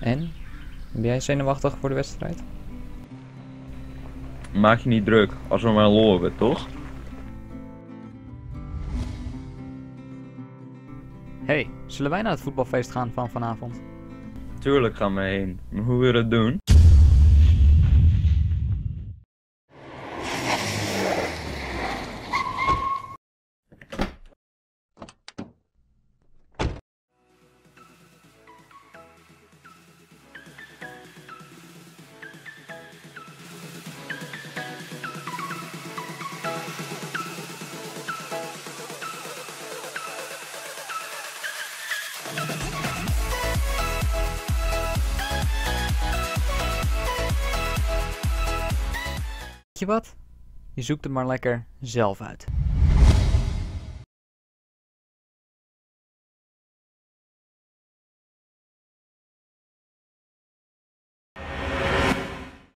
En? Ben jij zenuwachtig voor de wedstrijd? Maak je niet druk, als we maar lol hebben, toch? hey, zullen wij naar het voetbalfeest gaan van vanavond? Tuurlijk gaan we heen. Maar hoe wil je dat doen? Je wat? Je zoekt het maar lekker zelf uit.